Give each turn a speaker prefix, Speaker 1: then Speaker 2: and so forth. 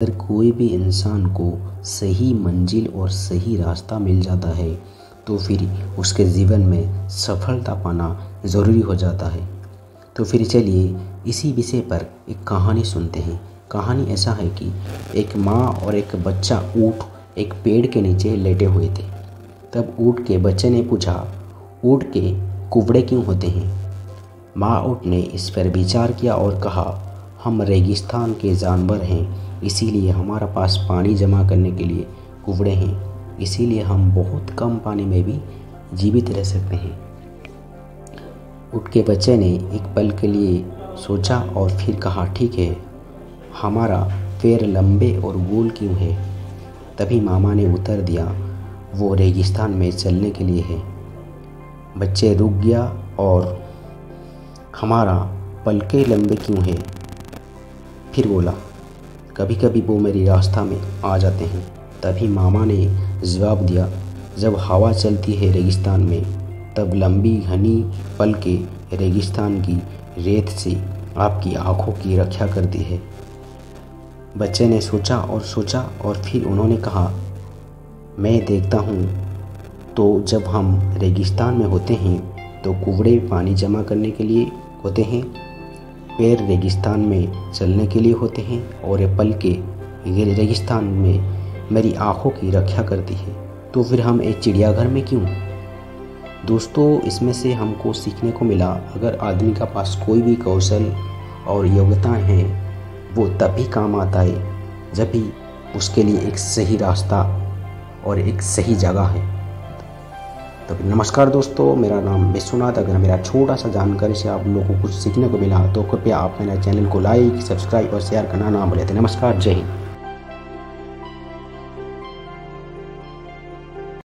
Speaker 1: अगर कोई भी इंसान को सही मंजिल और सही रास्ता मिल जाता है तो फिर उसके जीवन में सफलता पाना ज़रूरी हो जाता है। तो फिर चलिए इसी विषय पर एक कहानी सुनते हैं। कहानी ऐसा है कि एक माँ और एक बच्चा ऊँट एक पेड़ के नीचे लेटे हुए थे। तब ऊँट के बच्चे ने पूछा, ऊँट के कुबड़े क्यों होते हैं? माँ ऊँट ने इस पर विचार किया और कहा हम रेगिस्तान के जानवर हैं, इसीलिए हमारा पास पानी जमा करने के लिए कुबड़े हैं। इसीलिए हम बहुत कम पानी में भी जीवित रह सकते हैं। उठ के बच्चे ने एक पल के लिए सोचा और फिर कहा, ठीक है, हमारा पैर लंबे और गोल क्यों है? तभी मामा ने उतर दिया, वो रेगिस्तान में चलने के लिए है। बच्चे रुक गया और हमारा पलके लंबे क्यों है? फिर बोला कभी कभी वो मेरी रास्ता में आ जाते हैं। तभी मामा ने जवाब दिया, जब हवा चलती है रेगिस्तान में, तब लंबी घनी पल के रेगिस्तान की रेत से आपकी आँखों की रक्षा करती है। बच्चे ने सोचा और सोचा और फिर उन्होंने कहा, मैं देखता हूँ तो जब हम रेगिस्तान में होते हैं तो कुबड़े पानी जमा करने के लिए होते हैं? पैर रेगिस्तान में चलने के लिए होते हैं और ये पल के रेगिस्तान में मेरी आँखों की रक्षा करती है। तो फिर हम एक चिड़ियाघर में क्यों? दोस्तों, इसमें से हमको सीखने को मिला, अगर आदमी का पास कोई भी कौशल और योग्यताएँ हैं, वो तभी काम आता है जब भी उसके लिए एक सही रास्ता और एक सही जगह है। तो नमस्कार दोस्तों, मेरा नाम विश्वनाथ। अगर मेरा छोटा सा जानकारी से आप लोगों को कुछ सीखने को मिला तो कृपया आप मेरे चैनल को लाइक, सब्सक्राइब और शेयर करना ना भूलें। नमस्कार, जय हिंद।